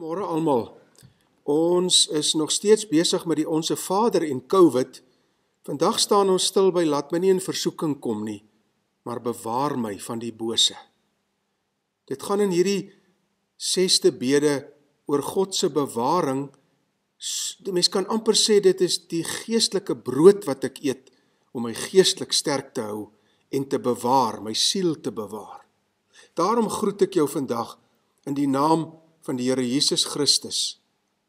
Goeiemôre almal. Ons is nog steeds besig met die Onse Vader en COVID. Vandag staan ons stil by laat my nie in versoeking kom nie, maar bewaar my van die bose. Dit gaan in hierdie 6ste bede oor God se bewaring. Die mens kan amper sê dit is die geestelike brood wat ek eet om my geestelik sterk te hou en te bewaar, my siel te bewaar. Daarom groet ek jou vandag in die naam van die Here Jesus Christus,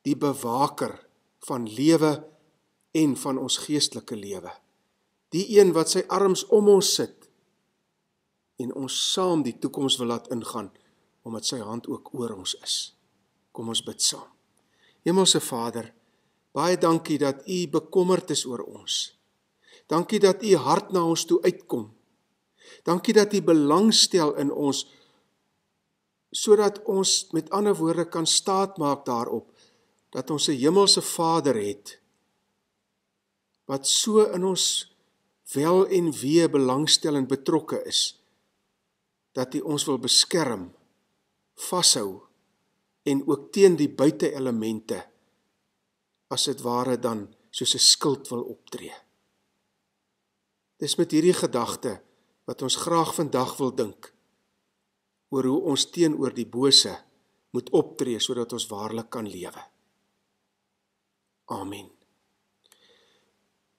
die bewaker van lewe en van ons geestelike lewe. Die een wat sy arms om ons sit en ons saam die toekoms wil laat ingaan omdat sy hand ook oor ons is. Kom ons bid saam. Hemelse Vader, baie dankie dat U bekommerd is oor ons. Dankie dat U hart na ons toe uitkom. Dankie dat U belangstel in ons sodat ons met ander woorde kan staatmaak daarop dat ons 'n hemelse Vader het wat so in ons wel en wee belangstel en betrokke is dat hy ons wil beskerm, vashou en ook teen die buiteelemente as dit ware dan soos 'n skild wil optree. Dis met hierdie gedagte wat ons graag vandag wil dink oor hoe ons teenoor die bose moet optree sodat ons waarlik kan lewe. Amen.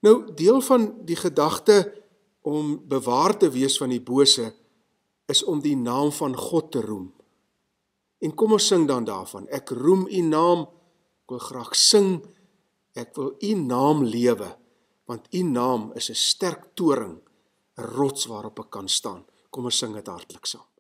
Nou deel van die gedagte om bewaar te wees van die bose is om die naam van God te roem. En kom ons sing dan daarvan. Ek roem u naam. Ek wil graag sing. Ek wil u naam lewe want u naam is 'n sterk toring, 'n rots waarop ek kan staan. Kom ons sing dit hartlik saam.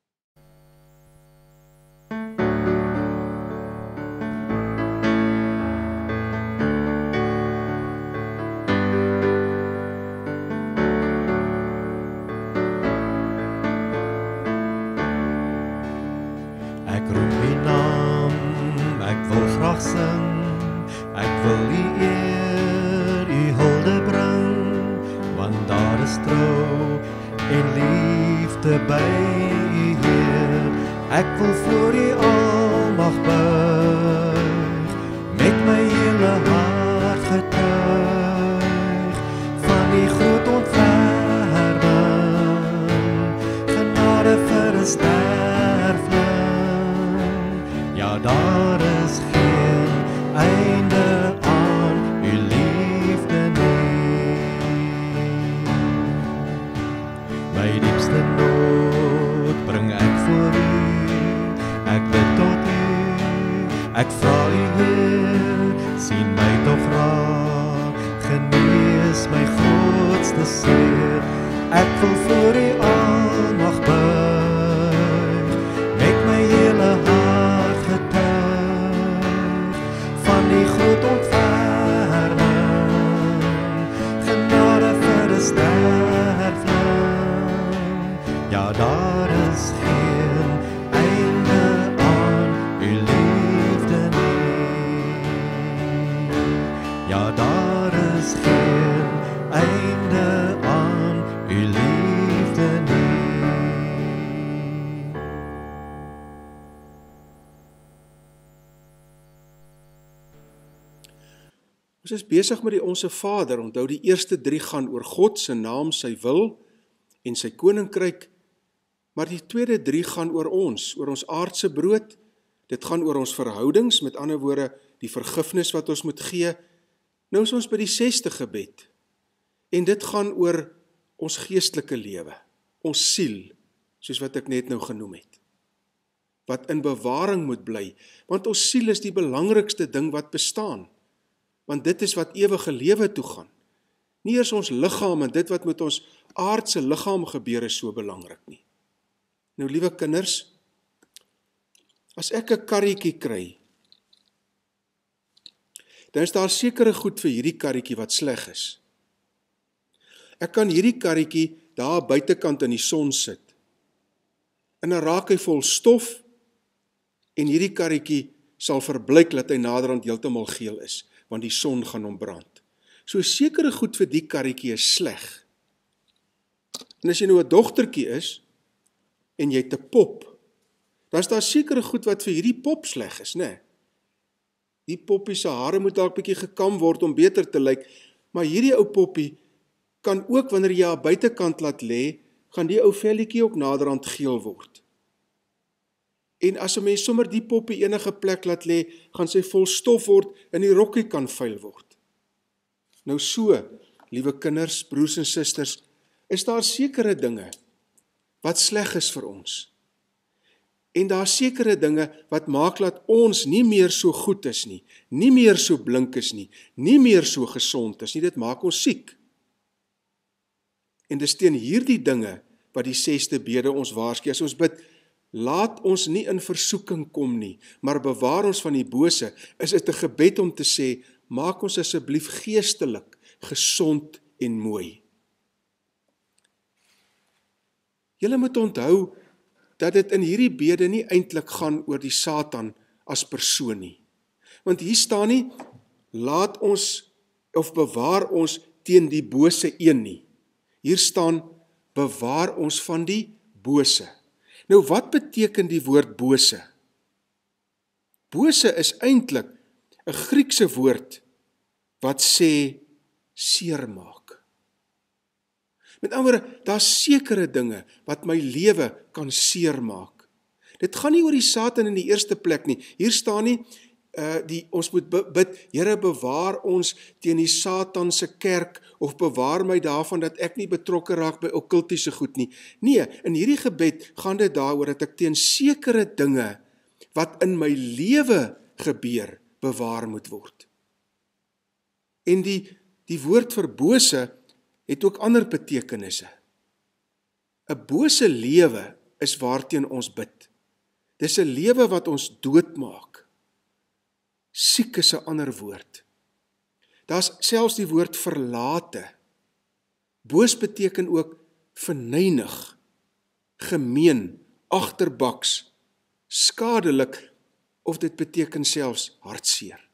Ek vra u heer sien my tog raak genees my grootste seer ek wil voor u Ons is besig met die Onse Vader. Onthou die eerste 3 gaan oor God se naam, sy wil en sy koninkryk. Maar die tweede 3 gaan oor ons, oor ons aardse brood. Dit gaan oor ons verhoudings, met ander woorde, die vergifnis wat ons moet gee. Nou is ons by die 6ste gebed. En dit gaan oor ons geestelike lewe, ons siel, soos wat ek net nou genoem het. Wat in bewaring moet bly, want ons siel is die belangrikste ding wat bestaan want dit is wat ewige lewe toe gaan. Nie eers ons liggaam en dit wat met ons aardse liggaam gebeur is so belangrik nie. Nou liewe kinders, as ek 'n karretjie kry, dan is daar sekere goed vir hierdie karretjie wat sleg is. Ek kan hierdie karretjie daar buitekant in die son sit. En dan raak hy vol stof en hierdie karretjie sal verbleik dat hy naderhand heeltemal geel is want die son gaan hom brand. So sekere goed vir die karretjie is sleg. En as jy nou 'n dogtertjie is en jy 'n pop, dan is daar sekere goed wat vir hierdie pop sleg is, né? Nee. Die poppie se hare moet dalk bietjie gekam word om beter te lyk, maar hierdie ou poppie kan ook wanneer jy haar buitekant laat lê, gaan die ou velletjie ook naderhand geel word. En as 'n mens sommer die poppie enige plek laat lê, gaan sy vol stof word en die rokkie kan vuil word. Nou so, liewe kinders, broers en susters, is daar sekere dinge wat sleg is vir ons. En daar sekere dinge wat maak dat ons nie meer so goed is nie, nie meer so blink is nie, nie meer so gesond is nie. Dit maak ons siek. En dis teen hierdie dinge wat die 6ste bede ons waarsku. As ons bid, laat ons nie in versoeking kom nie, maar bewaar ons van die bose. Is dit 'n gebed om te sê, maak ons asseblief geestelik gesond en mooi. Julle moet onthou dat dit in hierdie bede nie eintlik gaan oor die Satan as persoon nie. Want hier staan nie laat ons of bewaar ons teen die bose een nie. Hier staan bewaar ons van die bose. Nou wat beteken die woord bose? Bose is eintlik 'n Griekse woord wat sê seermaak. Met ander woorde, daar's sekere dinge wat my lewe kan seermaak. Dit gaan nie oor die Satan in die eerste plek nie. Hier staan nie uh die ons moet bid, Here bewaar ons teen die Satan se kerk of bewaar my daarvan dat ek nie betrokke raak by okkultiese goed nie. Nee, in hierdie gebed gaan dit daaroor dat ek teen sekere dinge wat in my lewe gebeur bewaar moet word. En die die woord vir bose het ook ander betekenisse. 'n Bose lewe is waarteen ons bid. Dis 'n lewe wat ons doodmaak. Siek is 'n ander woord. Daar's selfs die woord verlate. Boos beteken ook verneig, gemeen, agterbaks, skadelik of dit beteken selfs hartseer.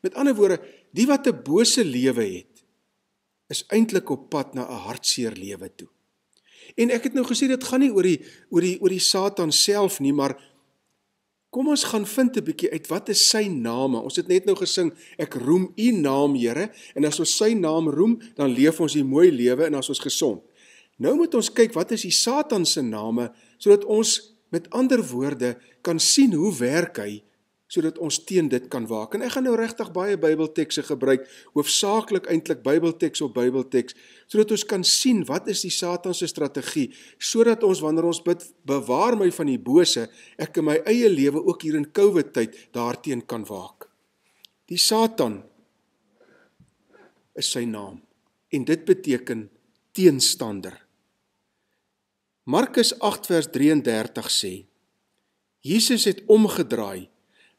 Met ander woorde, die wat 'n bose lewe het, is eintlik op pad na 'n hartseer lewe toe. En ek het nou gesê dit gaan nie oor die oor die oor die Satan self nie, maar Kom ons gaan vind 'n bietjie uit wat is sy name. Ons het net nou gesing ek roem u naam Here en as ons sy naam roem, dan leef ons 'n mooi lewe en as ons gesond. Nou moet ons kyk wat is die Satan se name sodat ons met ander woorde kan sien hoe werk hy sodat ons teen dit kan waak. En ek gaan nou regtig baie Bybeltekse gebruik, hoofsaaklik eintlik Bybelteks op Bybelteks, sodat ons kan sien wat is die Satan se strategie, sodat ons wanneer ons bid, bewaar my van die bose, ek in my eie lewe ook hier in COVID tyd daarteen kan waak. Die Satan is sy naam en dit beteken teenstander. Markus 8 vers 33 sê Jesus het omgedraai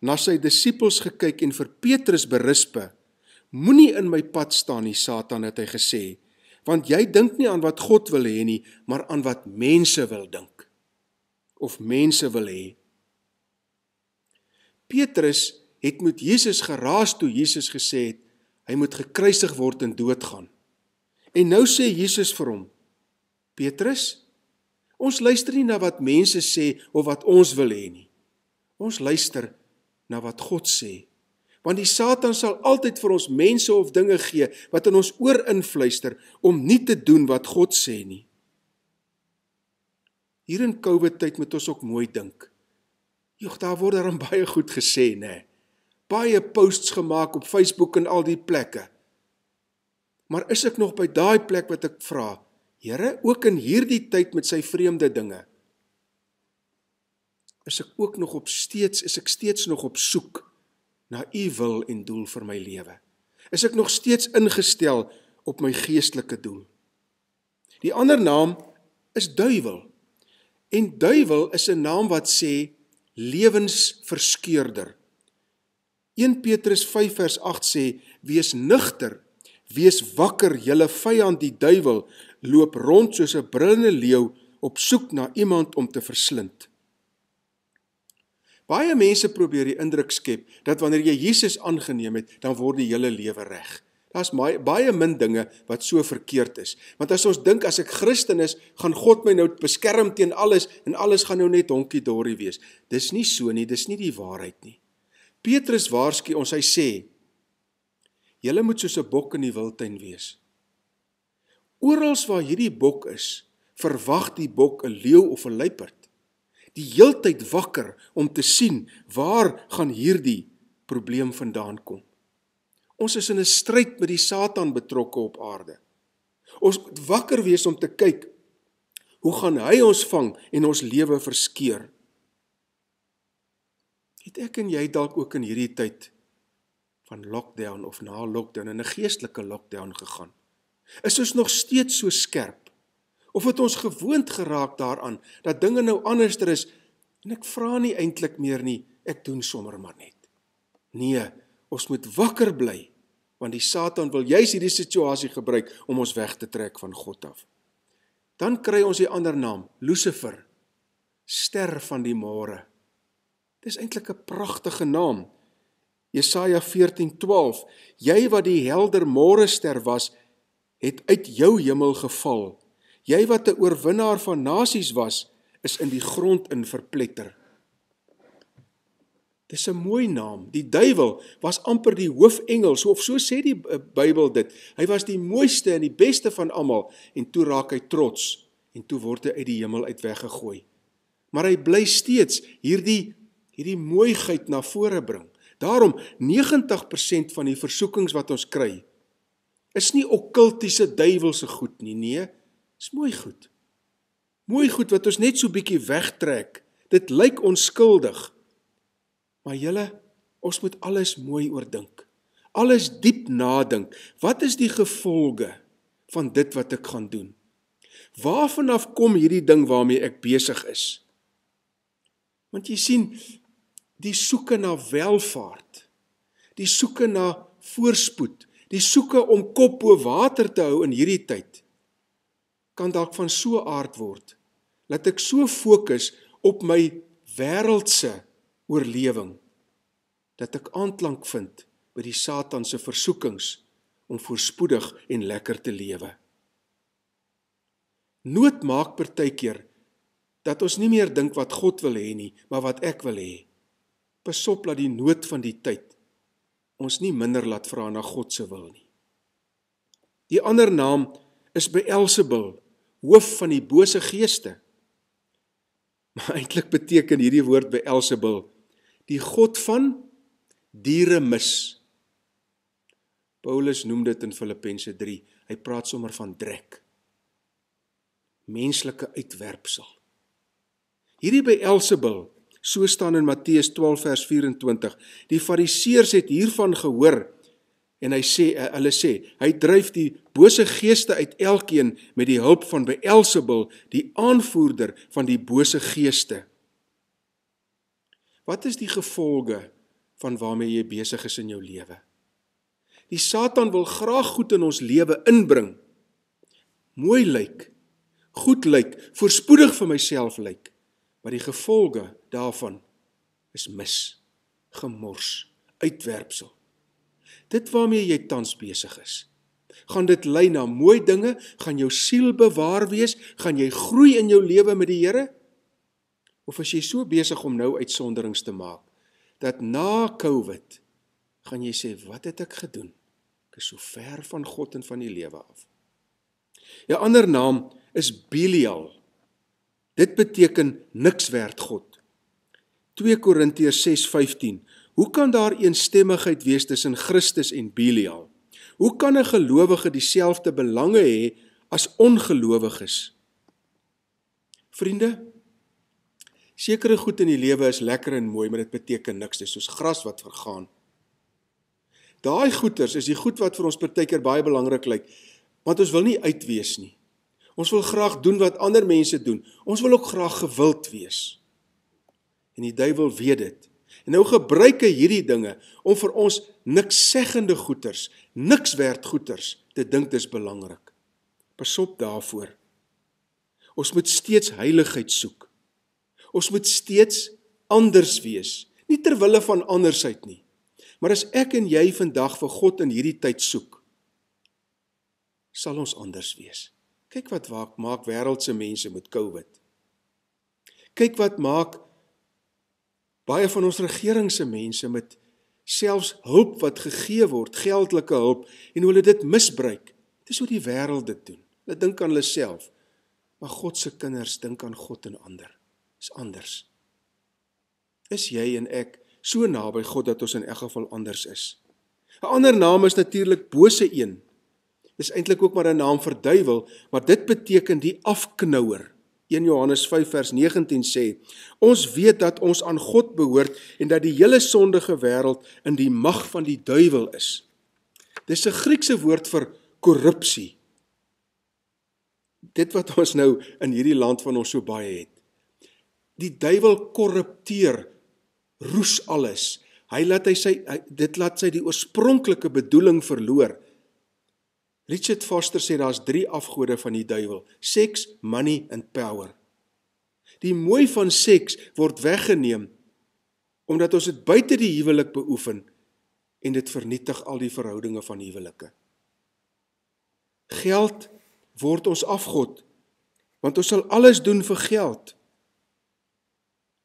na sy disippels gekyk en vir Petrus berispe: Moenie in my pad staan nie, Satan, het hy gesê, want jy dink nie aan wat God wil hê nie, maar aan wat mense wil dink of mense wil hê. Petrus het met Jesus geraas toe Jesus gesê het hy moet gekruisig word en doodgaan. En nou sê Jesus vir hom: Petrus, ons luister nie na wat mense sê of wat ons wil hê nie. Ons luister na wat God sê. Want die Satan sal altyd vir ons mense of dinge gee wat in ons oor invluister om nie te doen wat God sê nie. Hier in COVID tyd moet ons ook mooi dink. Jogg, daar word daar baie goed gesê, nê. Baie posts gemaak op Facebook en al die plekke. Maar is ek nog by daai plek wat ek vra? Here, ook in hierdie tyd met sy vreemde dinge is ek ook nog op steeds is ek steeds nog op soek na u wil en doel vir my lewe. Is ek nog steeds ingestel op my geestelike doel? Die ander naam is duiwel. En duiwel is 'n naam wat sê lewensverskeurder. 1 Petrus 5 vers 8 sê: "Wees nugter, wees wakker, julle vyand die duiwel loop rond soos 'n brullende leeu op soek na iemand om te verslind." Baie mense probeer die indruk skep dat wanneer jy Jesus aangeneem het, dan word die hele lewe reg. Daar's baie baie min dinge wat so verkeerd is. Want as ons dink as ek Christen is, gaan God my nou beskerm teen alles en alles gaan nou net honkie dorie wees. Dis nie so nie, dis nie die waarheid nie. Petrus waarsku ons, hy sê: "Julle moet soos 'n bok in die wildtuin wees. Orals waar hierdie bok is, verwag die bok 'n leeu of 'n luiperd. Die heeltyd wakker om te sien waar gaan hierdie probleem vandaan kom. Ons is in 'n stryd met die Satan betrokke op aarde. Ons moet wakker wees om te kyk hoe gaan hy ons vang en ons lewe verskeur. Het ek en jy dalk ook in hierdie tyd van lockdown of na lockdown in 'n geestelike lockdown gegaan? Is ons nog steeds so skerp? Of het ons gewoond geraak daaraan dat dinge nou anderster is en ek vra nie eintlik meer nie, ek doen sommer maar net. Nee, ons moet wakker bly want die Satan wil juis hierdie situasie gebruik om ons weg te trek van God af. Dan kry ons 'n ander naam, Lucifer, ster van die môre. Dis eintlik 'n pragtige naam. Jesaja 14:12 Jy wat die helder môre ster was, het uit jou hemel geval. Jy wat 'n oorwinnaar van nasies was, is in die grond in verpletter. Dis 'n mooi naam. Die duiwel was amper die hoofengel, so of so sê die uh, Bybel dit. Hy was die mooiste en die beste van almal en toe raak hy trots en toe word hy uit die hemel uit weggegooi. Maar hy bly steeds hierdie hierdie mooiheid na vore bring. Daarom 90% van die versoekings wat ons kry is nie okkultiese duiwelse goed nie, nee, is mooi goed. Mooi goed wat ons net so bietjie wegtrek. Dit lyk onskuldig. Maar julle, ons moet alles mooi oordink. Alles diep nadink. Wat is die gevolge van dit wat ek gaan doen? Waarvan af kom hierdie ding waarmee ek besig is? Want jy sien, die soeke na welfaart, die soeke na voorspoed, die soeke om kop bo water te hou in hierdie tyd kan dalk van so aard word dat ek so fokus op my wêreldse oorlewing dat ek aanklank vind by die Satan se versoekings om voorspoedig en lekker te lewe. Nood maak partykeer dat ons nie meer dink wat God wil hê nie, maar wat ek wil hê. Pasop dat die nood van die tyd ons nie minder laat vra na God se wil nie. Die ander naam is Beelzebul, hoof van die bose geeste. Maar eintlik beteken hierdie woord Beelzebul die god van diere mis. Paulus noem dit in Filippense 3. Hy praat sommer van drek. Menslike uitwerpsel. Hierdie Beelzebul, so staan in Matteus 12 vers 24. Die Fariseërs het hiervan gehoor en hy sê eh, hulle sê hy dryf die bose geeste uit elkeen met die hulp van Beelzebul die aanvoerder van die bose geeste. Wat is die gevolge van waarmee jy besig is in jou lewe? Die satan wil graag goed in ons lewe inbring. Mooi lyk goed lyk voorspoedig vir myself lyk maar die gevolge daarvan is mis gemors uitwerpsel dit waarmee jy tans besig is. Gaan dit lei na mooi dinge? Gaan jou siel bewaar wees? Gaan jy groei in jou lewe met die Here? Of is jy so besig om nou uitsonderings te maak dat na Covid gaan jy sê wat het ek gedoen? Ek is so ver van God en van die lewe af. 'n Ander naam is Belial. Dit beteken niks werd God. 2 Korintiërs 6:15 Hoe kan daar eensstemmigheid wees tussen Christus en Belial? Hoe kan 'n gelowige dieselfde belange hê as ongelowiges? Vriende, sekere goed in die lewe is lekker en mooi, maar dit beteken niks, dis soos gras wat vergaan. Daai goeters is die goed wat vir ons partykeer baie belangrik lyk, want ons wil nie uitwees nie. Ons wil graag doen wat ander mense doen. Ons wil ook graag gewild wees. En die duiwel weet dit. En nou gebruik hy hierdie dinge om vir ons niks seggende goeters, niks werd goeters te dink dis belangrik. Pasop daarvoor. Ons moet steeds heiligheid soek. Ons moet steeds anders wees, nie ter wille van andersheid nie. Maar as ek en jy vandag vir God in hierdie tyd soek, sal ons anders wees. Kyk wat maak wêreldse mense met COVID. Kyk wat maak baie van ons regering se mense met selfs hulp wat gegee word, geldelike hulp en hulle dit misbruik. Dis hoe die wêreld dit doen. Hulle dink aan hulle self. Maar God se kinders dink aan God en ander. Dis anders. Is jy en ek so naby God dat ons in elk geval anders is? 'n Ander naam is natuurlik bose een. Dis eintlik ook maar 'n naam vir duiwel, maar dit beteken die afknouer. 1 Johannes 5 vers 19 sê: Ons weet dat ons aan God behoort en dat die hele sondige wêreld in die mag van die duiwel is. Dis 'n Griekse woord vir korrupsie. Dit wat ons nou in hierdie land van ons so baie het. Die duiwel korrupteer, roes alles. Hy laat hy sy hy, dit laat sy die oorspronklike bedoeling verloor. Richard Foster sê daar's drie afgode van die duiwel: seks, money en power. Die mooi van seks word weggeneem omdat ons dit buite die huwelik beoefen en dit vernietig al die verhoudinge van huwelike. Geld word ons afgod want ons sal alles doen vir geld.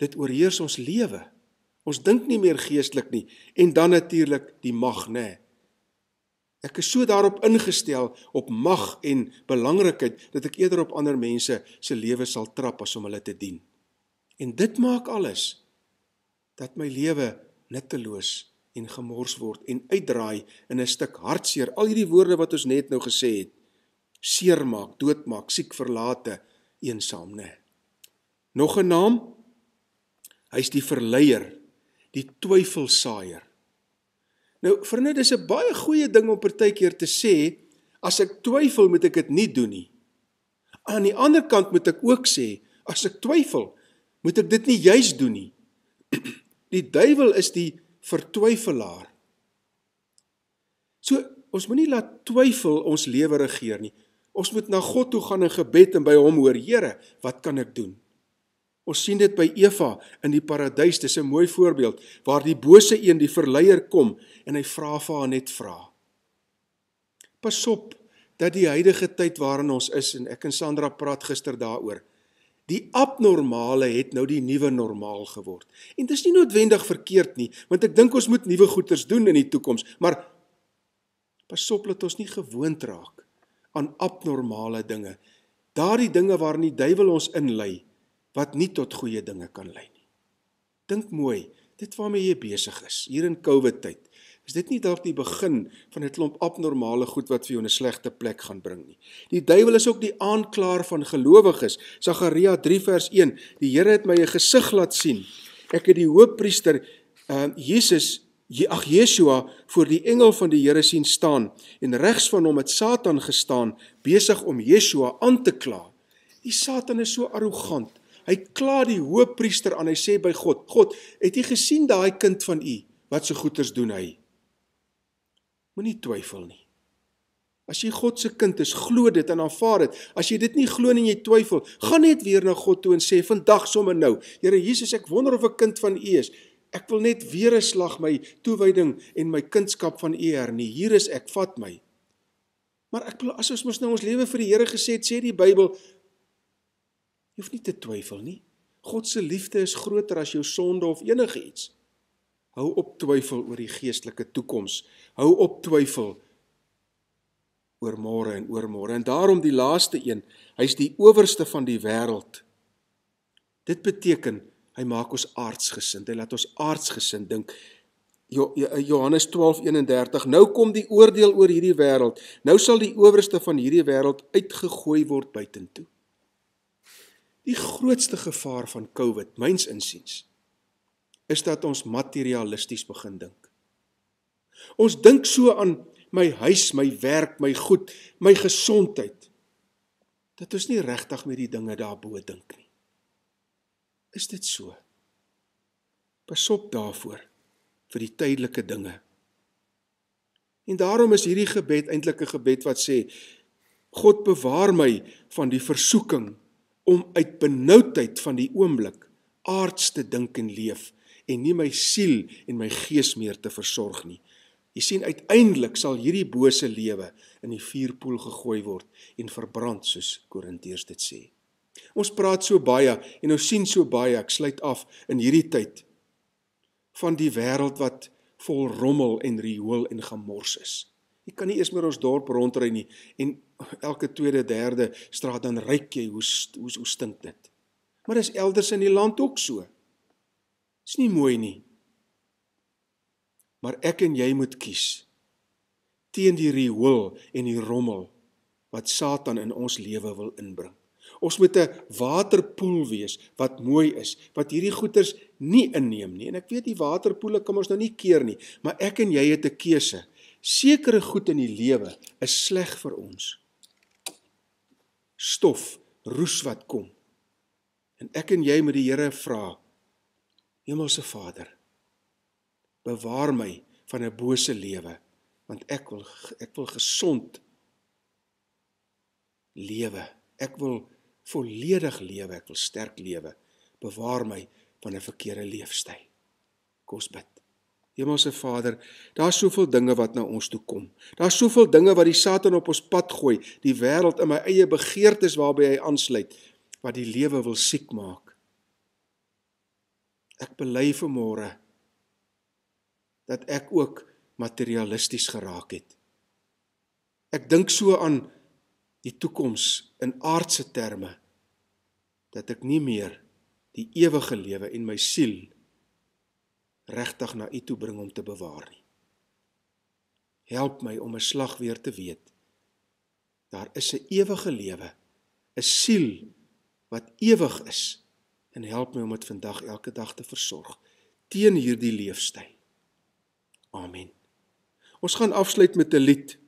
Dit oorheers ons lewe. Ons dink nie meer geestelik nie en dan natuurlik die mag, nê. Nee. Ek is so daarop ingestel op mag en belangrikheid dat ek eerder op ander mense se lewe sal trap as om hulle te dien. En dit maak alles dat my lewe nutteloos en gemors word en uitdraai in 'n stuk hartseer. Al hierdie woorde wat ons net nou gesê het, seermaak, doodmaak, siek verlate, eensaam, né? Nog 'n naam? Hy's die verleier, die twyfelsaaier. Nou, vriende, dis 'n baie goeie ding om partykeer te sê, as ek twyfel, moet ek dit nie doen nie. Aan die ander kant moet ek ook sê, as ek twyfel, moet ek dit nie juis doen nie. Die duiwel is die vertwyfelaar. So, ons moenie laat twyfel ons lewe regeer nie. Ons moet na God toe gaan in gebed en by hom hoor, Here, wat kan ek doen? Ons sien dit by Eva in die paradys, dis 'n mooi voorbeeld waar die bose een die verleier kom en hy vra vir haar net vra. Pasop dat die huidige tyd waarin ons is en ek en Sandra praat gister daaroor. Die abnormale het nou die nuwe normaal geword. En dit is nie noodwendig verkeerd nie, want ek dink ons moet nuwe goeders doen in die toekoms, maar pasop dat ons nie gewoond raak aan abnormale dinge. Daardie dinge waarin die duiwel ons inlei wat nie tot goeie dinge kan lei nie. Dink mooi, dit waarmee jy besig is hier in COVID tyd. Is dit nie dalk die begin van 'n klomp abnormale goed wat vir jou 'n slegte plek gaan bring nie? Die duiwel is ook die aanklaer van gelowiges. Sagaria 3 vers 1. Die Here het my 'n gesig laat sien. Ek het die hoofpriester uh Jesus ag Yeshua voor die engel van die Here sien staan en regs van hom het Satan gestaan besig om Yeshua aan te kla. Die Satan is so arrogant. Hy kla die hoofpriester aan. Hy sê by God: "God, het jy gesien daai kind van u wat so goeders doen hy?" Moenie twyfel nie. As jy God se kind is, glo dit en aanvaar dit. As jy dit nie glo en jy twyfel, gaan net weer na God toe en sê: "Vandag sommer nou, Here Jesus, ek wonder of 'n kind van U is. Ek wil net weer 'n slag my toewyding en my kindskap van U hernie. Hier is ek, vat my." Maar ek as ons mos nou ons lewe vir die Here gesê het, sê die Bybel, Jy hoef nie te twyfel nie. God se liefde is groter as jou sonde of enigiets. Hou op twyfel oor die geestelike toekoms. Hou op twyfel oor môre en oor môre. En daarom die laaste een, hy's die owerste van die wêreld. Dit beteken hy maak ons aardsgesind. Hy laat ons aardsgesind dink. Johannes 12:31 Nou kom die oordeel oor hierdie wêreld. Nou sal die owerste van hierdie wêreld uitgegooi word buitentoe. Die grootste gevaar van COVID, myns insiens, is dat ons materialisties begin dink. Ons dink so aan my huis, my werk, my goed, my gesondheid dat ons nie regtig met die dinge daarbo dink nie. Is dit so? Pasop daarvoor vir die tydelike dinge. En daarom is hierdie gebed eintlik 'n gebed wat sê God bewaar my van die versoeking om uit benoudheid van die oomblik aards te dink en leef en nie my siel en my gees meer te versorg nie. Jy sien uiteindelik sal hierdie bose lewe in die vuurpoel gegooi word en verbrand soos Korintiërs dit sê. Ons praat so baie en ons sien so baie, ek sluit af in hierdie tyd van die wêreld wat vol rommel en riool en gemors is. Jy kan nie eers meer ons dorp rondry nie en elke tweede, derde straat dan ryk jy hoe hoe, hoe stink dit. Maar dis elders in die land ook so. Dis nie mooi nie. Maar ek en jy moet kies teen die riool en die rommel wat Satan in ons lewe wil inbring. Ons moet 'n waterpoel wees wat mooi is, wat hierdie goeters nie inneem nie. En ek weet die waterpoele kan ons nou nie keer nie, maar ek en jy het 'n keuse. Sekere goed in die lewe is sleg vir ons. Stof, roes wat kom. En ek en jy moet die Here vra. Hemelse Vader, bewaar my van 'n bose lewe, want ek wil ek wil gesond lewe. Ek wil volledig lewe, ek wil sterk lewe. Bewaar my van 'n verkeerde leefstyl. Kom ons bid. Hemelse Vader, daar's soveel dinge wat na ons toe kom. Daar's soveel dinge wat die Satan op ons pad gooi, die wêreld in my eie begeertes waarby hy aansluit, wat die lewe wil siek maak. Ek bely vanmôre dat ek ook materialisties geraak het. Ek dink so aan die toekoms in aardse terme dat ek nie meer die ewige lewe en my siel regtig na U toe bring om te bewaar nie. Help my om 'n slag weer te weet. Daar is 'n ewige lewe, 'n siel wat ewig is en help my om dit vandag elke dag te versorg teen hierdie leefstyl. Amen. Ons gaan afsluit met 'n lied.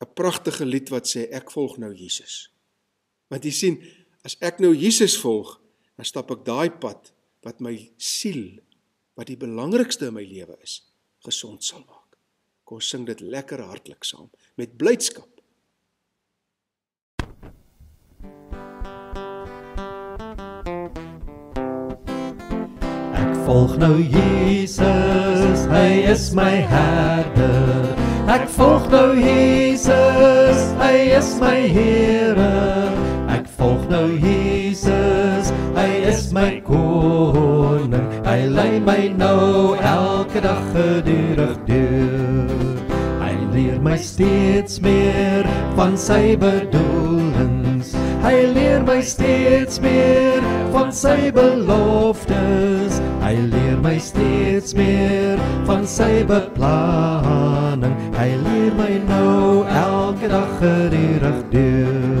'n pragtige lied wat sê ek volg nou Jesus. Want jy sien, as ek nou Jesus volg, dan stap ek daai pad wat my siel, wat die belangrikste in my lewe is, gesond sal maak. Kom ons sing dit lekker hartlik saam met blydskap. Volg nou Jesus, hy is my herder. Ek volg nou Jesus, hy is my Here. Ek volg nou Jesus, is my koning. Hy lei my nou elke dag gedurig deur. Hy leer my steeds meer van sy bedoelings. Hy leer my steeds meer van sy beloftes. Hy leer my steeds meer van sy beplanning. Hy leer my nou elke dag gedurig deur.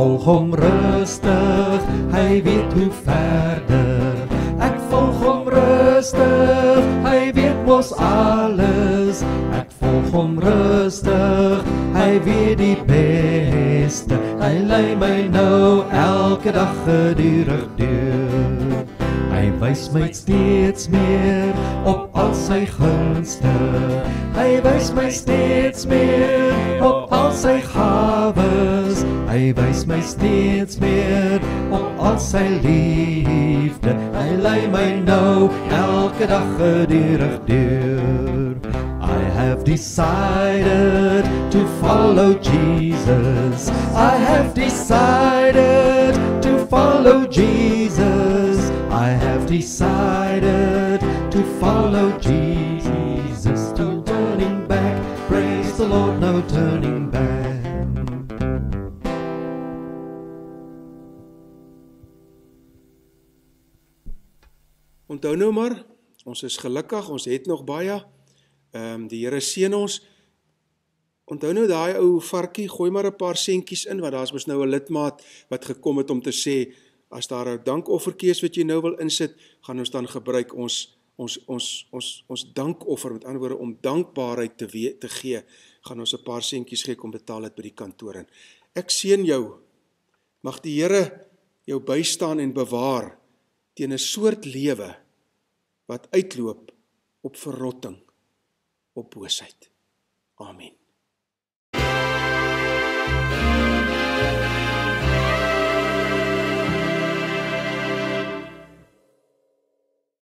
Volg hom rustig, hy weet hoe verder. Ek volg hom rustig, hy weet mos alles. Ek volg hom rustig, hy weet die beste. Hy lei my nou elke dag gedurig deur. Hy wys my steeds meer op al sy gunste. Hy wys my steeds meer op al sy gawes. Hy wys my steeds meer op al sy liefde. Hy lei my nou elke dag gedurig deur. I have decided to follow Jesus. I have decided to follow Jesus. I have decided to follow Jesus. To turning back, praise the Lord, no turning Onthou nou maar, ons is gelukkig, ons het nog baie. Ehm um, die Here seën ons. Onthou nou daai ou varkie, gooi maar 'n paar sentjies in want daar's mos nou 'n lidmaat wat gekom het om te sê as daar 'n dankoffertjie is wat jy nou wil insit, gaan ons dan gebruik ons ons ons ons ons dankoffer met ander woorde om dankbaarheid te we, te gee, gaan ons 'n paar sentjies gee om betaal dit by die kantoor in. Ek seën jou. Mag die Here jou bystaan en bewaar teen 'n soort lewe wat uitloop op verrotting op boosheid. Amen.